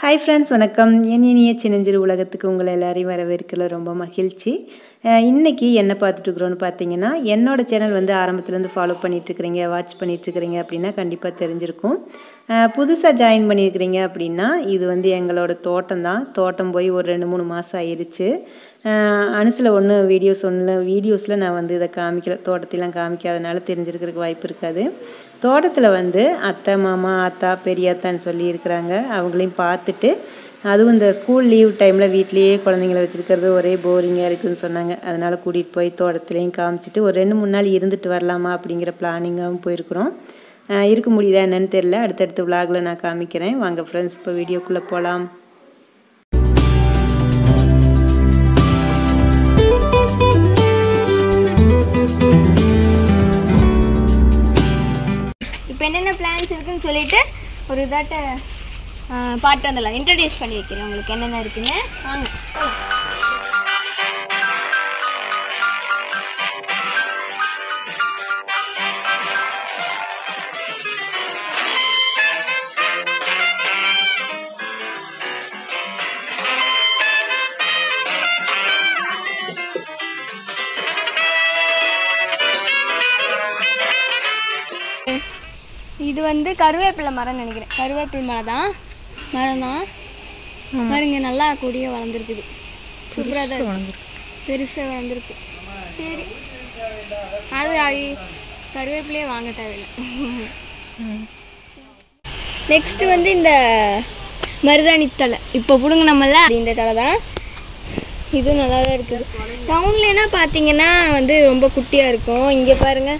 Hi friends வணக்கம். என் இனிய சின்னஞ்சிறு உலகத்துக்கு உங்களை எல்லாரையும் வரவேற்கல ரொம்ப மகிழ்ச்சி. இன்றைக்கி என்ன பார்த்துட்ருக்குறோன்னு பார்த்தீங்கன்னா என்னோட சேனல் வந்து ஆரம்பத்துலேருந்து ஃபாலோ பண்ணிகிட்ருக்கிறீங்க வாட்ச் பண்ணிகிட்ருக்கிறீங்க அப்படின்னா கண்டிப்பாக தெரிஞ்சிருக்கும். புதுசாக ஜாயின் பண்ணியிருக்கிறீங்க அப்படின்னா இது வந்து எங்களோட தோட்டம் தான் தோட்டம் போய் ஒரு ரெண்டு மூணு மாதம் ஆயிடுச்சு அனுசில் ஒன்று வீடியோஸ் ஒன்று வீடியோஸில் நான் வந்து இதை காமிக்கல தோட்டத்திலாம் காமிக்காதனால தெரிஞ்சிருக்கிறதுக்கு வாய்ப்பு இருக்காது. தோட்டத்தில் வந்து அத்தை மாமா அத்தா பெரியாத்தான்னு சொல்லி இருக்கிறாங்க. அவங்களையும் பார்த்துட்டு அதுவும் இந்த ஸ்கூல் லீவ் டைமில் வீட்லேயே குழந்தைங்கள வச்சுருக்கிறது ஒரே போரிங்காக இருக்குதுன்னு சொன்னாங்க. அதனால் கூட்டிகிட்டு போய் தோட்டத்துலேயும் காமிச்சிட்டு ஒரு ரெண்டு மூணு நாள் இருந்துட்டு வரலாமா அப்படிங்கிற பிளானிங்காகவும் போயிருக்கிறோம். இருக்க முடியுதா என்னன்னு தெரில அடுத்தடுத்த விலாகில் நான் காமிக்கிறேன். வாங்க ஃப்ரெண்ட்ஸ் இப்போ வீடியோக்குள்ளே போகலாம் இருக்குதுன்னு சொல்லிட்டு ஒரு இதாட்ட பாட்டு வந்துடலாம். இன்ட்ரடியூஸ் பண்ணி வைக்கிறேன். உங்களுக்கு என்னென்ன இருக்குன்னு. வாங்க. வந்து கருவேப்பிலை மரம் நினைக்கிறேன். கருவேப்பிலை மரம் தான் மரம் தான் பாருங்க நல்லா கொடிய வளர்ந்துருக்குது. சூப்பராக தான் வளர்ந்துருக்கு. பெருசாக வளர்ந்துருக்கு. சரி. அது அது கருவேப்பிலையே வாங்க தேவையில்லை. நெக்ஸ்ட் வந்து இந்த மருதாணி தலை இப்போ பிடுங்கினோம்ல இந்த தலை தான். இது நல்லா தான் இருக்குது டவுன்லனா பார்த்தீங்கன்னா வந்து ரொம்ப குட்டியாக இருக்கும். இங்கே பாருங்க.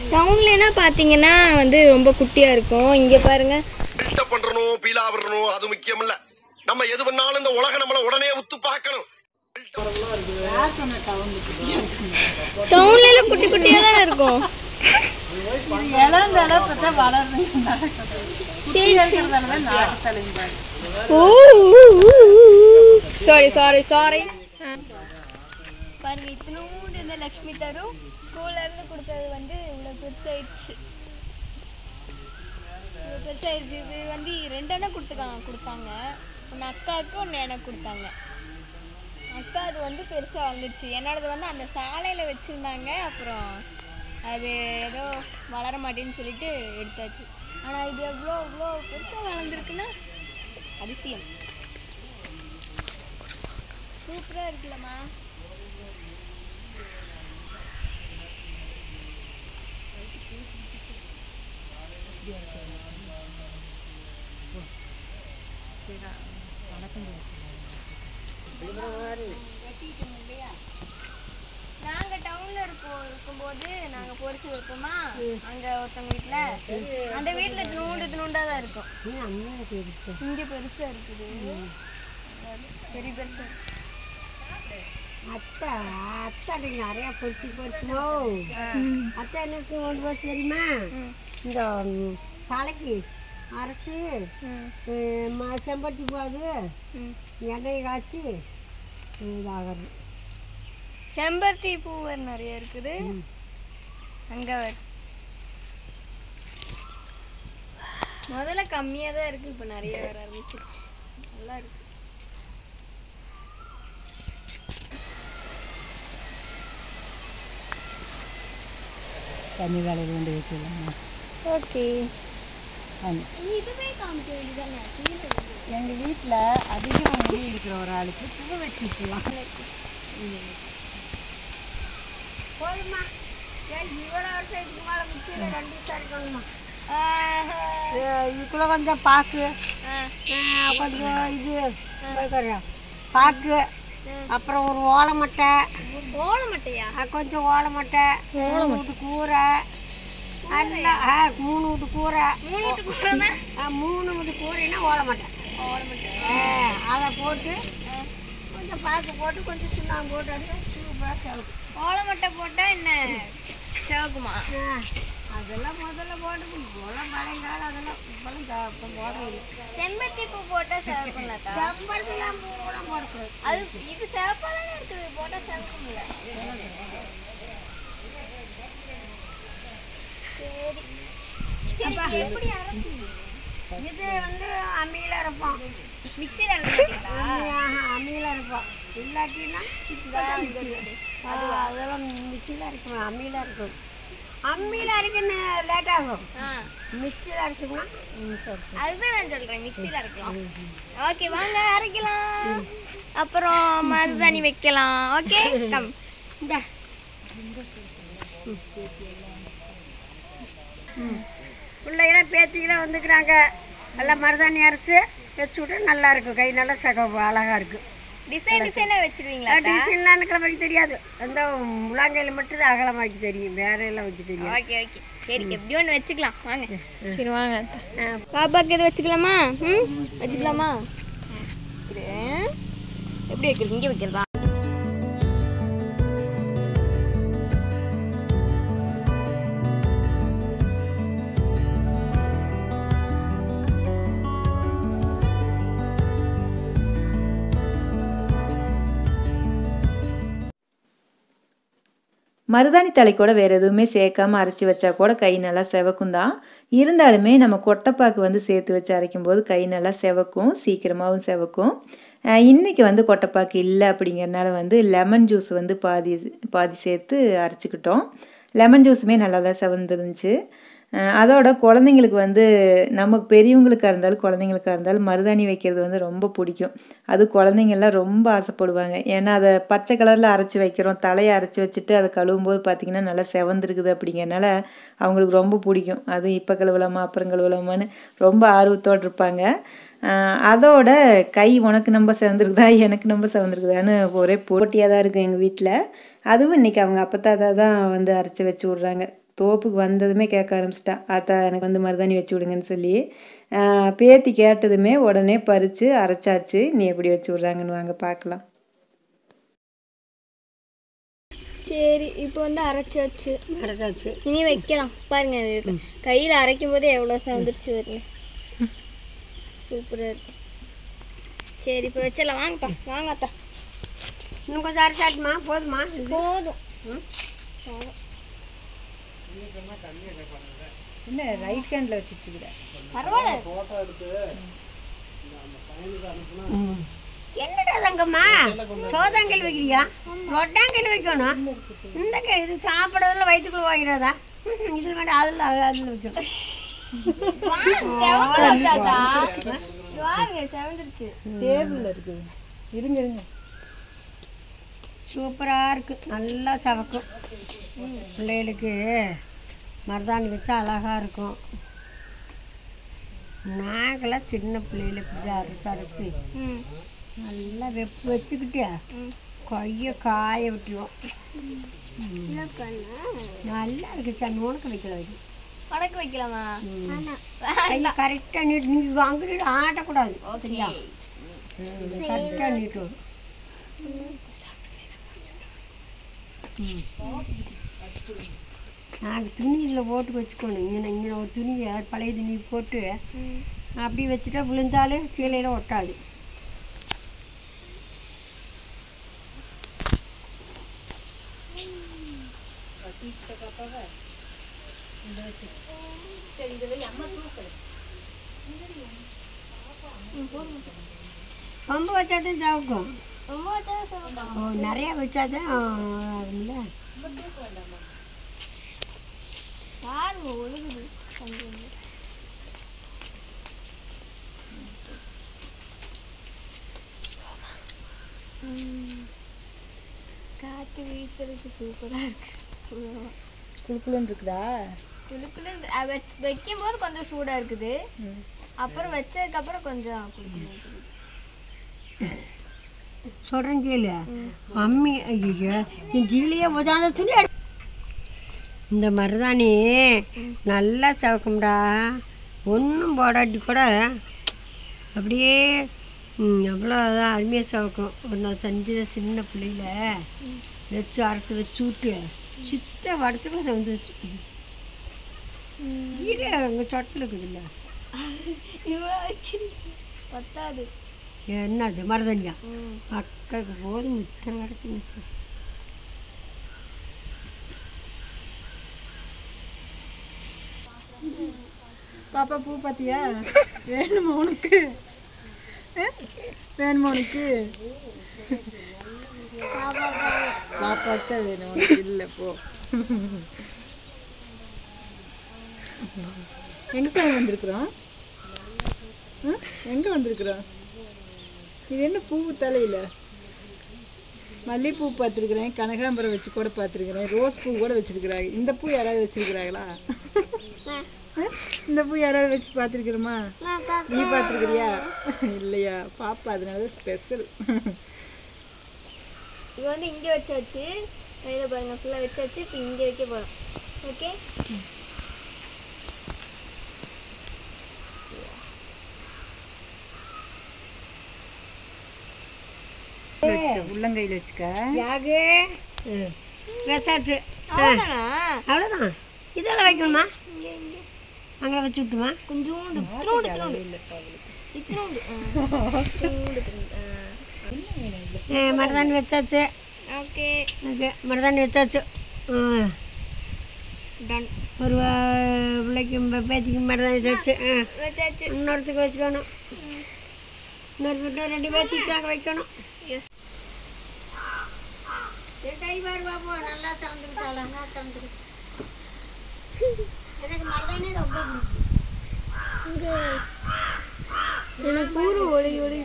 டவுன்லனா பார்த்தீங்கன்னா வந்து ரொம்ப குட்டியாக இருக்கும். இங்கே பாருங்க. பில்டப் பண்றணும் பீலா வரணும் அது முக்கியம் இல்ல நம்ம எது பண்ணாலும் இந்த உலக நம்மள உடனே உத்து பார்க்கணும். டவுன்ல குட்டி குட்டியாக தானே இருக்கும். Sorry sorry. சாரி பாருங்க இத்தனூண்டு இந்த லக்ஷ்மி தரு ஸ்கூல்லேருந்து கொடுத்தது வந்து இவ்வளோ பெருசாயிடுச்சு. இவ்வளோ பெருசாயிடுச்சு. இது வந்து ரெண்டெண்ணம் கொடுத்துக்காங்க கொடுத்தாங்க. ஒன்று அக்காவுக்கு ஒன்று எனக்கு கொடுத்தாங்க. அக்கா அது வந்து பெருசாக வளர்ந்துருச்சு என்னோடது வந்து அந்த சாலையில் வச்சுருந்தாங்க. அப்புறம் அது ஏதோ வளர மாட்டேன்னு சொல்லிட்டு எடுத்தாச்சு. ஆனால் இது எவ்வளோ எவ்வளோ பெருசாக வளர்ந்துருக்குன்னா அதிசயம். சூப்பராக இருக்குல்லம்மா. நாங்க டவுன்ல இருக்கோம் இருக்கும்போது நாங்க பொறிச்சு வைப்போமா அங்க ஒருத்தவங்க வீட்ல? அந்த வீட்ல நூண்டு நூண்டா தான் இருக்கும். இங்க பெருசா இருக்குது. பெரிய பெருசா. அத்தை அத்தை நிறையா பொறிச்சு பொறிச்சுமோ அத்தை போச்சு தெரியுமா? இந்த தலைக்கு அரைச்சி செம்பருத்தி போது. எண்ணெய் காய்ச்சி இதாகிறது. செம்பருத்தி பூ வேற நிறைய இருக்குது. அங்க முதல்ல கம்மியா தான் இருக்கு இப்ப நிறைய வர ஆரம்பிச்சிருச்சு நல்லா இருக்கு. தண்ணி வேலையில் கொண்டு வச்சிடலாம்? ஓகே. எங்கள் வீட்டில் அதிகம் முடி இருக்கிற ஒரு ஆளுக்கு பூ வச்சுக்கலாம். போதுமா இதுக்குள்ள கொஞ்சம் பாக்கு. கொஞ்சம் இது. பாக்கு. அப்புறம் ஒரு ஓலை மட்டை. ஓலை மட்டையா? ஆ, கொஞ்சம் ஓலை மட்டை. மூணு வீட்டு கூரை. நல்லா ஆ மூணு வீட்டு கூரை மூணு ஆ, மூணு வீட்டு கூரைன்னா ஓலை மட்டை ஓலை மட்டை ஆ, அதை போட்டு கொஞ்சம் பாக்கு போட்டு கொஞ்சம் சுண்ணாம்பு போட்டு சூப்பராக செவக்கும் ஓலை மட்டை போட்டா என்ன? சிவக்குமா? அதெல்லாம் முதல்ல போட்டு இப்போலாம் பழையங்காலம் அதெல்லாம் இப்போலாம் போடுறது செம்பருத்தி பூ போட்டா சிவக்கும்லக்கா செம்பருத்திலாம் பூலாம் போடக்கூடாது. அது இது சிவப்பாதானே இருக்குது போட்டா சிவக்கும்ல சரி சரி, எப்படி அரைச்சீங்க இது வந்து அம்மியில் அரைச்சிங்களா ஆஹா, அம்மியில அரைப்போம். இல்லாட்டினா ஆ, அதெல்லாம் மிக்சியில் அரைக்கணும் அம்மியில் அரைக்கணும். அம்மியில் அரைக்கணும் லேட் ஆகும். ஆ. மிக்சியில் அரைச்சோம்னா அதுதான் நான் சொல்றேன் மிக்ஸியில் அரைக்கலாம். ஓகே வாங்க அரைக்கலாம். அப்புறம் மருதாணி வைக்கலாம். Okay come. இந்த. பிள்ளைகளாம் பேத்திக்கெல்லாம் வந்துக்கிறாங்க எல்லாம் மருதாணி அரைச்சி வச்சு விட்டு நல்லா இருக்கும். கை நல்லா சகப்பு அழகாக இருக்கும். டிசைன் டிசைனாக வச்சிருவீங்களா டிசைன்லாம் வைக்க தெரியாது. அந்த முழங்கையில் மட்டும் தான் அகலமாக வைக்க தெரியும். வேற எல்லாம் வைக்க தெரியும் ஓகே ஓகே சரி எப்படி ஒன்று வச்சுக்கலாம். வாங்க. சரி வாங்க. பாப்பாக்கு எது வச்சுக்கலாமா? ம்? வச்சுக்கலாமா? இது எப்படி வைக்கிறது? இங்கே வைக்கிறதா? மருதாணி தலை கூட வேறு எதுவுமே சேர்க்காம அரைச்சி வச்சா கூட கை நல்லா செவக்கும் தான். இருந்தாலுமே நம்ம கொட்டைப்பாக்கு வந்து சேர்த்து வச்சு அரைக்கும் போது கை நல்லா செவக்கும் சீக்கிரமாகவும் செவக்கும். இன்றைக்கி வந்து கொட்டைப்பாக்கு இல்லை அப்படிங்கறனால வந்து லெமன் ஜூஸ் வந்து பாதி பாதி சேர்த்து அரைச்சிக்கிட்டோம். லெமன் ஜூஸுமே நல்லா தான் செவந்துருந்துச்சு. அதோட குழந்தைங்களுக்கு வந்து நமக்கு பெரியவங்களுக்காக இருந்தாலும் குழந்தைங்களுக்காக இருந்தாலும் மருதாணி வைக்கிறது வந்து ரொம்ப பிடிக்கும். அது குழந்தைங்கள்லாம் ரொம்ப ஆசைப்படுவாங்க. ஏன்னா அதை பச்சை கலரில் அரைச்சி வைக்கிறோம். தலையை அரைச்சி வச்சுட்டு அதை கழுவும் போது பார்த்திங்கன்னா நல்லா செவந்திருக்குது அப்படிங்கிறனால அவங்களுக்கு ரொம்ப பிடிக்கும். அது இப்போ கழுவலாமா அப்புறம் கழுவலாமான்னு ரொம்ப ஆர்வத்தோடு இருப்பாங்க. அதோட கை உனக்கு நம்ம செவந்திருக்குதா? எனக்கு நம்ம சிவந்திருக்குதான்னு ஒரே போட்டியாக தான் இருக்கும் எங்கள் வீட்டில் அதுவும் இன்றைக்கி அவங்க அப்பத்தாதா தான் வந்து அரைச்சி வச்சு விட்றாங்க. தோப்புக்கு வந்ததுமே கேட்க ஆரம்பிச்சிட்டா. ஆத்தா எனக்கு வந்து மருதாணி வச்சு விடுங்கன்னு சொல்லி. பேத்தி கேட்டதுமே உடனே பறித்து அரைச்சாச்சு. நீ எப்படி வச்சு விட்றாங்கன்னு வாங்க பார்க்கலாம். சரி இப்போ வந்து அரைச்சி வச்சு அரைச்சாச்சு. இனி வைக்கலாம். பாருங்க கையில் அரைக்கும் போதே எவ்வளோ சவுந்துருச்சு வருங்க சூப்பராக இருக்கு. சரி இப்போ வச்சிடலாம். வாங்கப்பா வாங்கத்தா இன்னும் கொஞ்சம் அரைச்சாட்டுமா போதுமா? போதும். என்ன ரைட் ஹேண்டில் வச்சுட்டு பரவாயில்ல. என்னடா தங்கம்மா சோதாங்கல் வைக்கிறியா? ரொட்டாங்கல் வைக்கணும். இந்த கை இது சாப்பிட்றதுல வயிற்றுக்குள்ள வாங்கிறதா? இது வேண்டாம் அதில் அதில் வைக்கணும். வாங்க செவந்துருச்சு. டேபிளில் இருக்குது இருங்க இருங்க. சூப்பராக இருக்குது நல்லா சவக்கும். பிள்ளைகளுக்கு மருதாணி வச்சா அழகாக இருக்கும். நாங்களாம் சின்ன பிள்ளைகளை இப்படி அரைச்சி அரைச்சி. நல்லா வெப்பு வச்சுக்கிட்டு கையை காய விட்டுருவோம் நல்லா இருக்கு சாமி உனக்கு வைக்கல இது உனக்கு வைக்கலாமா? கரெக்டாக நீட்டு நீ வாங்கிட்டு ஆட்டக்கூடாது. சரியா? கரெக்டாக நீட்டு. நாங்கள் துணியில் போட்டு வச்சுக்கணும் இங்கே இங்கே ஒரு துணியை பழைய துணி போட்டு அப்படி வச்சுட்டா விழுந்தாலும் சீலையில் ஒட்டாது பம்பு வச்சாதான் ஜவுக்கும் ரொம்ப வச்சா செவக்கும் ஓ நிறையா கொஞ்சம் ம். காற்று வீசுறதுக்கு சூப்பராக இருக்கு. குழுக்குழுன்னு இருக்குதா? குளுக்குள்ள வைக்கும் போது கொஞ்சம் சூடாக இருக்குது. அப்புறம் வச்சதுக்கப்புறம் கொஞ்சம் குளுக்குன்னு சொல்கிறேன் கேளு. மம்மி ஐயோ நீ ஜீலியே உதாந்த துணி இந்த மருதாணி நல்லா சவக்கும்டா. ஒன்றும் போடாட்டி கூட அப்படியே அவ்வளோதான் அருமையாக சவக்கும். ஒரு நான் செஞ்ச சின்ன பிள்ளையில வச்சு அரைச்சி வச்சு விட்டு சித்த வடத்துக்குள்ள வச்சு. இது அங்கே சொட்டில் இருக்குதுல்ல. இவ்வளோ வச்சு பத்தாது. என்னது மருதாணியா அக்காவுக்கு போதும் மிச்சம் கிடக்குங்க சார் பாப்பா பூ பார்த்தியா வேணுமா உனக்கு? வேணுமா உனக்கு? பாப்பாக்கு தான் வேணும் உனக்கு இல்லை போ. எங்க சார் வந்திருக்கிறோம்? எங்க வந்திருக்கிறோம் இது என்ன பூ தலையில்? மல்லிகைப்பூ பார்த்துருக்குறேன் கனகாம்பரம் வச்சு கூட பார்த்துருக்குறேன் ரோஸ் பூ கூட வச்சுருக்குறாங்க. இந்த பூ யாராவது வச்சிருக்கிறாங்களா? இந்த பூ யாராவது வச்சு பார்த்துருக்குறோமா? நீ பார்த்துருக்குறியா? இல்லையா? பாப்பா அதனால ஸ்பெஷல் இது வந்து இங்கே வச்சாச்சு. கையில் பாருங்க ஃபுல்லாக வச்சாச்சு. இப்போ இங்கே வைக்க போகிறோம் ஓகே உள்ளங்கையில் வச்சுக்க. யாகு. ம். வச்சாச்சு அவ்வளோதானா அவ்வளோதான் இதெல்லாம் வைக்கணுமா? இங்கே இங்கே. அங்கே வச்சு விட்டுமா? கொஞ்சோண்டு இத்தினோண்டு. மருதாணி வச்சாச்சு. ஓகே. ஓகே மருதாணி வச்சாச்சு. டன் ஒரு வா- பிள்ளைக்கு ப- பேத்திக்கு மருதாணி வச்சாச்சு. இன்னொருத்துக்கு வச்சுக்கணும். இன்னொரு ரெண்டு பேர்த்துக்கு அங்கே வைக்கணும். நல்லா எனக்கு ரொம்ப பிடிக்கும். எனக்கு ஒளி ஒளி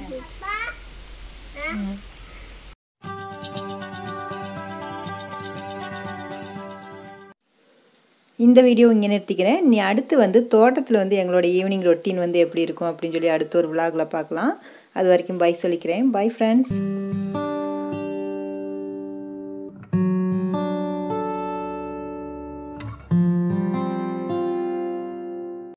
இந்த வீடியோ இங்கே நிறுத்திக்கிறேன். நீ அடுத்து வந்து தோட்டத்தில் வந்து எங்களோட ஈவினிங் ரொட்டீன் வந்து எப்படி இருக்கும் அப்படின்னு சொல்லி அடுத்த ஒரு விலாகில் பார்க்கலாம். அது வரைக்கும் பை சொல்லிக்கிறேன். Bye friends